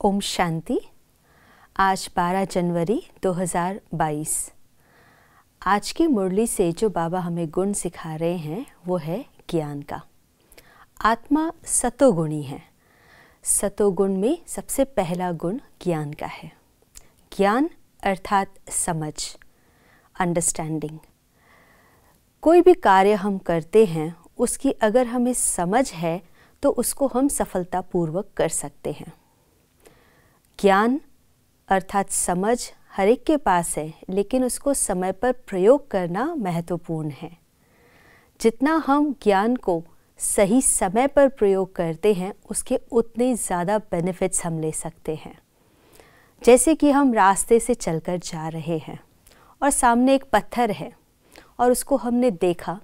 ओम शांति। आज 12 जनवरी 2022 आज की मुरली से जो बाबा हमें गुण सिखा रहे हैं, वो है ज्ञान का। आत्मा सतोगुणी है। सतोगुण में सबसे पहला गुण ज्ञान का है। ज्ञान अर्थात समझ अंडरस्टैंडिंग कोई भी कार्य हम करते हैं, उसकी अगर हमें समझ है तो उसको हम सफलतापूर्वक कर सकते हैं। ज्ञान, अर्थात समझ, हर एक के पास है, लेकिन उसको समय पर प्रयोग करना महत्वपूर्ण है। जितना हम ज्ञान को सही समय पर प्रयोग करते हैं, उसके उतने ज़्यादा बेनिफिट्स हम ले सकते हैं। जैसे कि हम रास्ते से चलकर जा रहे हैं और सामने एक पत्थर है और उसको हमने देखा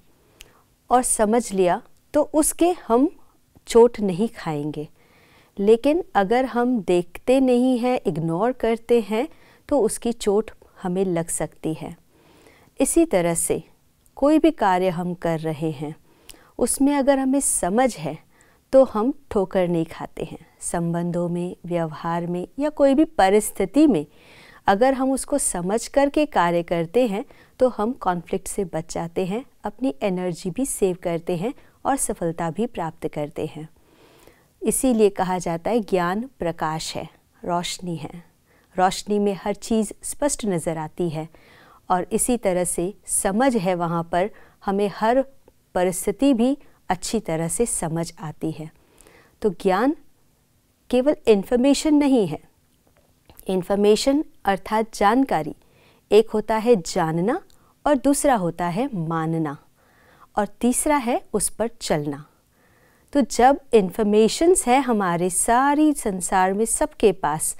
और समझ लिया तो उसके हम चोट नहीं खाएँगे। लेकिन अगर हम देखते नहीं हैं इग्नोर करते हैं तो उसकी चोट हमें लग सकती है। इसी तरह से कोई भी कार्य हम कर रहे हैं, उसमें अगर हमें समझ है तो हम ठोकर नहीं खाते हैं। संबंधों में, व्यवहार में या कोई भी परिस्थिति में अगर हम उसको समझ कर के कार्य करते हैं तो हम कॉन्फ्लिक्ट से बच जाते हैं, अपनी एनर्जी भी सेव करते हैं और सफलता भी प्राप्त करते हैं। इसीलिए कहा जाता है, ज्ञान प्रकाश है, रोशनी है। रोशनी में हर चीज़ स्पष्ट नज़र आती है और इसी तरह से समझ है वहाँ पर, हमें हर परिस्थिति भी अच्छी तरह से समझ आती है। तो ज्ञान केवल इन्फॉर्मेशन नहीं है। इन्फॉर्मेशन अर्थात जानकारी, एक होता है जानना और दूसरा होता है मानना, और तीसरा है उस पर चलना। तो जब इन्फॉर्मेशंस है हमारे सारी संसार में सबके पास,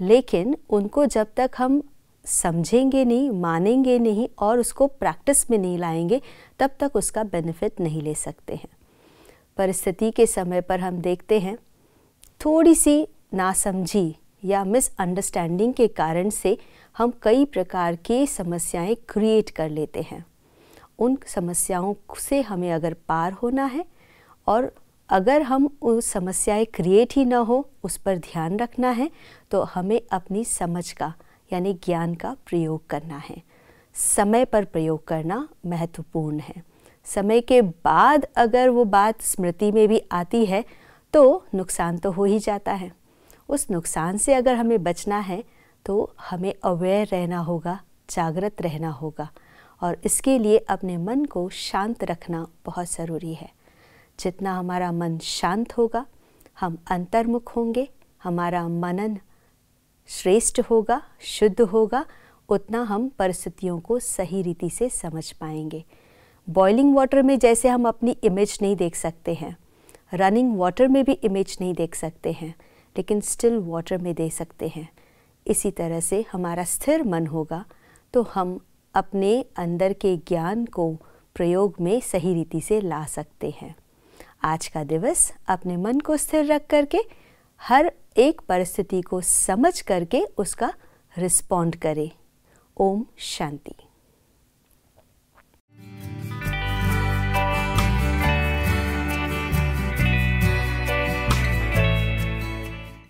लेकिन उनको जब तक हम समझेंगे नहीं, मानेंगे नहीं और उसको प्रैक्टिस में नहीं लाएँगे, तब तक उसका बेनिफिट नहीं ले सकते हैं। परिस्थिति के समय पर हम देखते हैं थोड़ी सी नासमझी या मिसअंडरस्टैंडिंग के कारण से हम कई प्रकार के समस्याएँ क्रिएट कर लेते हैं। उन समस्याओं से हमें अगर पार होना है और अगर हम उस समस्याएँ क्रिएट ही ना हो, उस पर ध्यान रखना है तो हमें अपनी समझ का यानी ज्ञान का प्रयोग करना है। समय पर प्रयोग करना महत्वपूर्ण है। समय के बाद अगर वो बात स्मृति में भी आती है तो नुकसान तो हो ही जाता है। उस नुकसान से अगर हमें बचना है तो हमें अवेयर रहना होगा, जागृत रहना होगा, और इसके लिए अपने मन को शांत रखना बहुत ज़रूरी है। जितना हमारा मन शांत होगा, हम अंतर्मुख होंगे, हमारा मनन श्रेष्ठ होगा, शुद्ध होगा, उतना हम परिस्थितियों को सही रीति से समझ पाएँगे। बॉइलिंग वाटर में जैसे हम अपनी इमेज नहीं देख सकते हैं रनिंग वाटर में भी इमेज नहीं देख सकते हैं, लेकिन स्टिल वाटर में दे सकते हैं। इसी तरह से हमारा स्थिर मन होगा तो हम अपने अंदर के ज्ञान को प्रयोग में सही रीति से ला सकते हैं। आज का दिवस अपने मन को स्थिर रख करके हर एक परिस्थिति को समझ करके उसका रिस्पॉन्ड करें। ओम शांति।